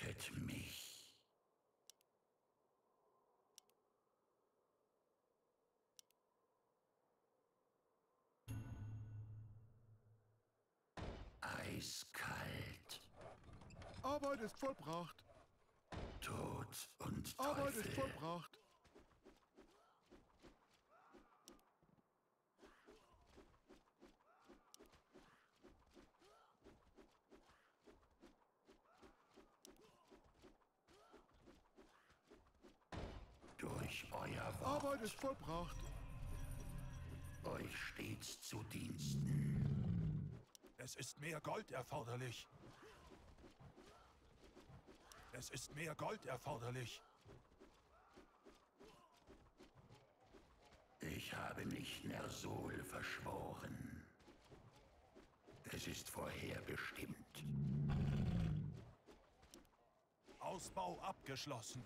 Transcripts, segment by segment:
Leitet mich. Eiskalt. Arbeit ist vollbracht. Tod und Arbeit ist Teufel. vollbracht. Arbeit ist vollbracht. euch stets zu Diensten. Es ist mehr Gold erforderlich. Es ist mehr Gold erforderlich. Ich habe mich Nersol verschworen. Es ist vorherbestimmt. Ausbau abgeschlossen.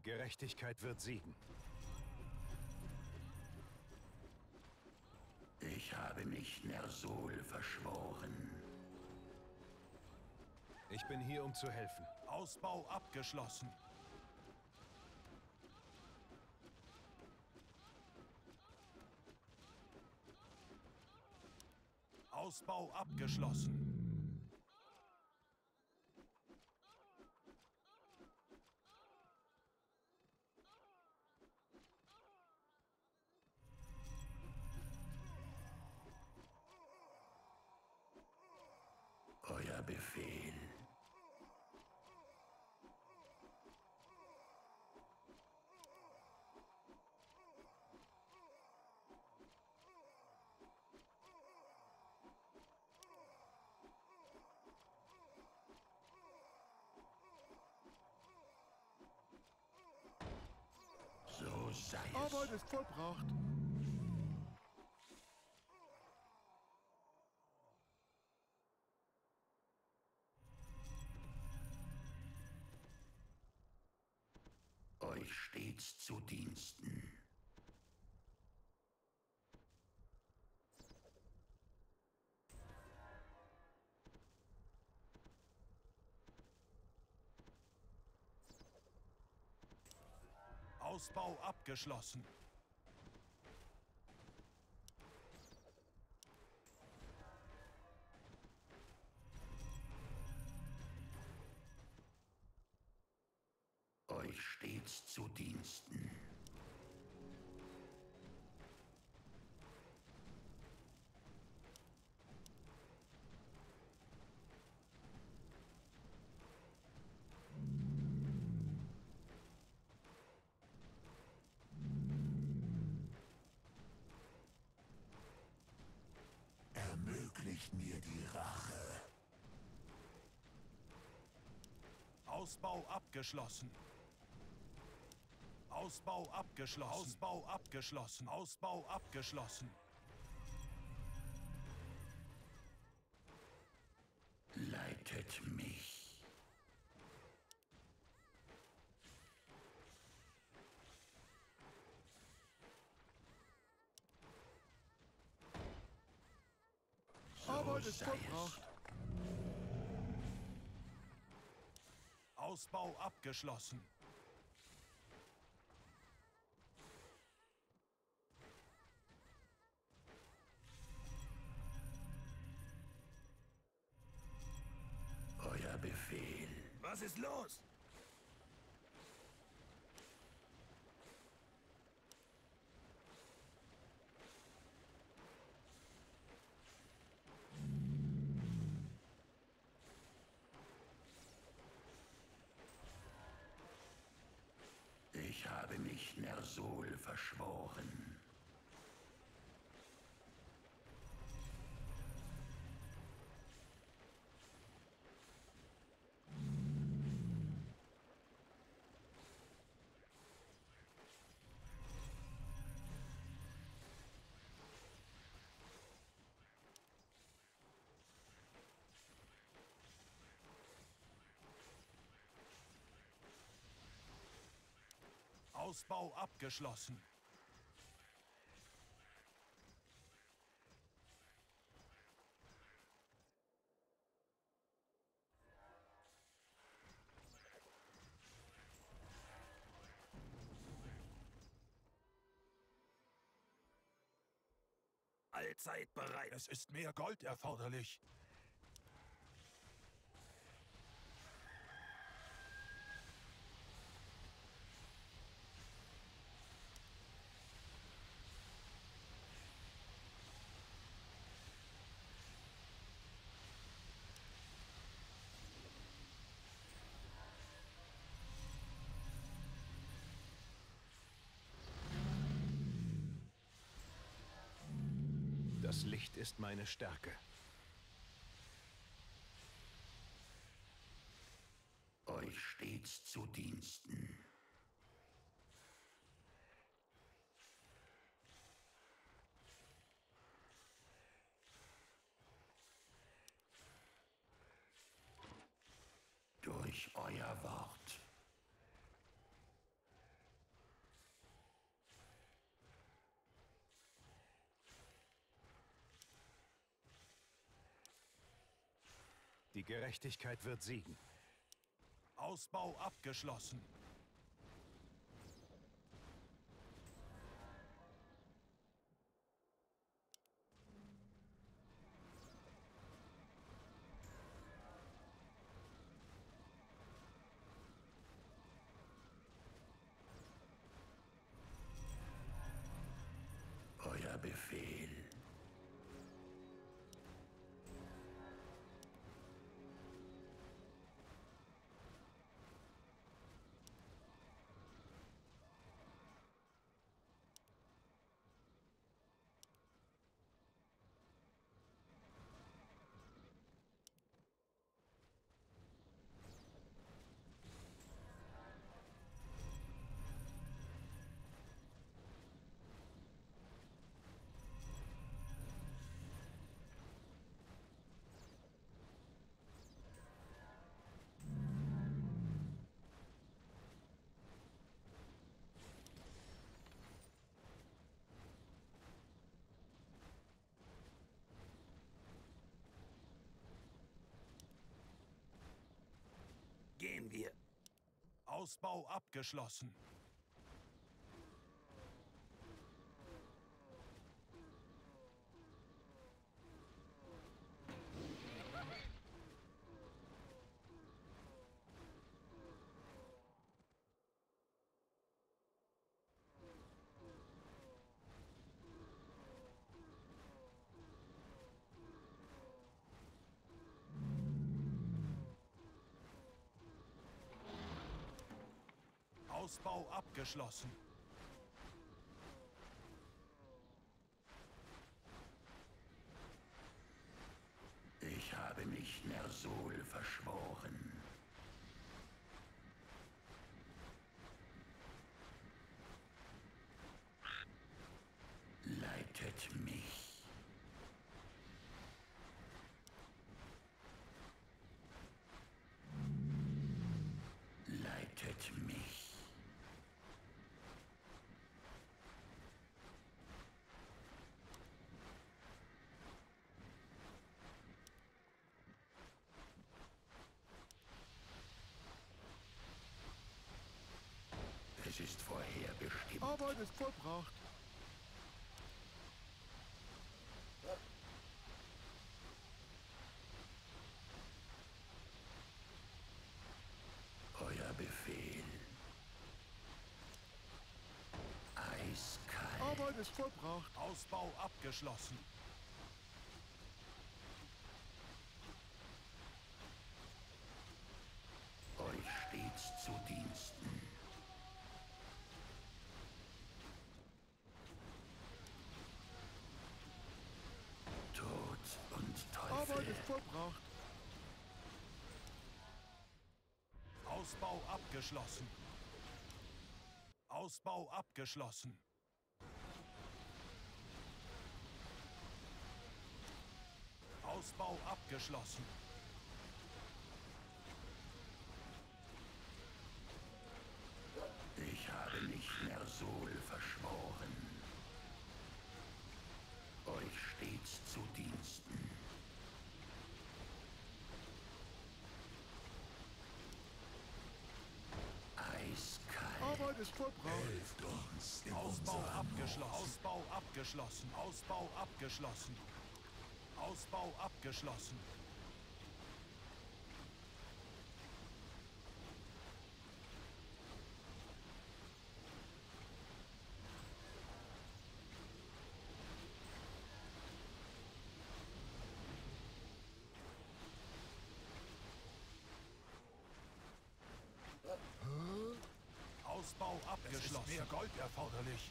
Die Gerechtigkeit wird siegen. Ich habe mich Nersol verschworen. Ich bin hier, um zu helfen. Ausbau abgeschlossen. Ausbau abgeschlossen. Euer Befehl. Sei. Arbeit ist vollbracht. euch stets zu Diensten. Ausbau abgeschlossen. euch stets zu Diensten. Mir die Rache. Ausbau abgeschlossen. Ausbau abgeschlossen. Ausbau abgeschlossen. Ausbau abgeschlossen. Arbeit ist vollbracht. Ausbau abgeschlossen. Habe mich Nersol verschworen. Ausbau abgeschlossen. Allzeit bereit. Es ist mehr Gold erforderlich. Das Licht ist meine Stärke. Euch stets zu Diensten. Die Gerechtigkeit wird siegen. Ausbau abgeschlossen. Euer Befehl. Ausbau abgeschlossen. Ausbau abgeschlossen. Ich habe mich Nersol verschworen. Leitet mich. Leitet mich. Es ist vorherbestimmt. Arbeit ist vollbracht. Euer Befehl. Eiskalt. Arbeit ist vollbracht. Ausbau abgeschlossen. Euch stets zu Diensten. Tod und Vollbracht. Ausbau abgeschlossen. Ausbau abgeschlossen. Ausbau abgeschlossen. Ich habe mich ist verbraucht. Ausbau abgeschlossen. Ausbau abgeschlossen. Ausbau abgeschlossen. Ausbau abgeschlossen. Ist abgeschlossen. mehr Gold erforderlich.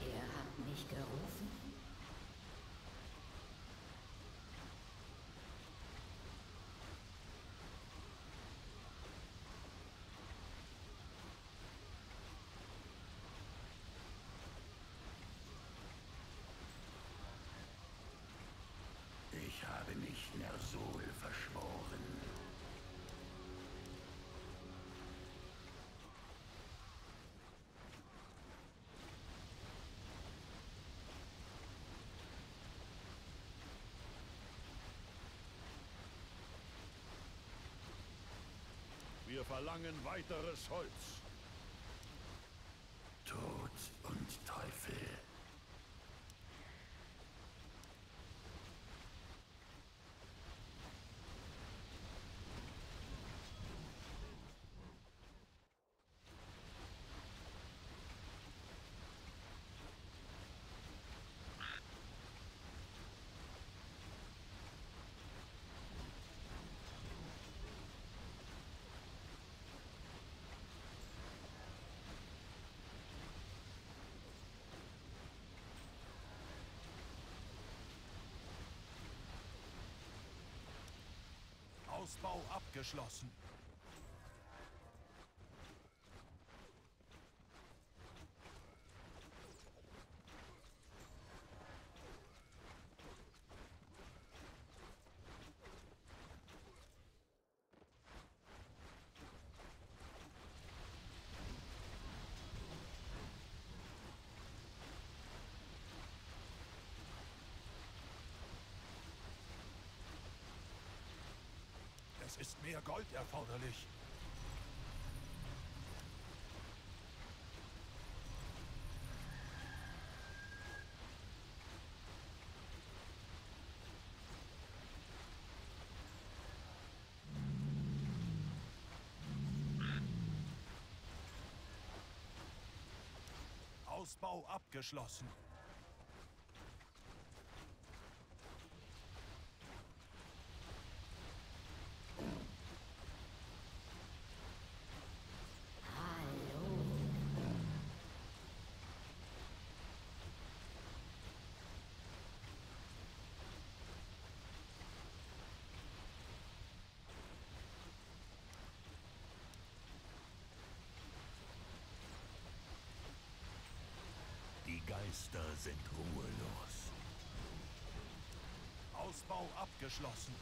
Er hat mich gerufen. Ich habe mich Nersul verschworen. Wir verlangen weiteres Holz. Tod und Teufel. Ausbau abgeschlossen. Es ist mehr Gold erforderlich. Ausbau abgeschlossen. Die Geister sind ruhelos. Ausbau abgeschlossen.